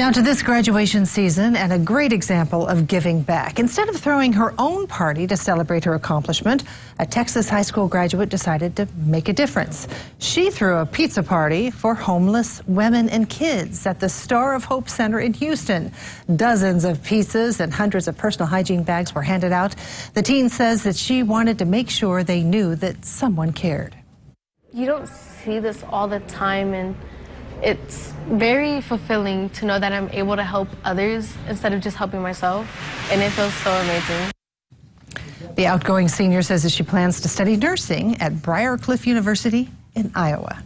Now to this graduation season and a great example of giving back. Instead of throwing her own party to celebrate her accomplishment, a Texas high school graduate decided to make a difference. She threw a pizza party for homeless women and kids at the Star of Hope Center in Houston. Dozens of pizzas and hundreds of personal hygiene bags were handed out. The teen says that she wanted to make sure they knew that someone cared. You don't see this all the time and it's very fulfilling to know that I'm able to help others instead of just helping myself, and it feels so amazing. The outgoing senior says that she plans to study nursing at Briar Cliff University in Iowa.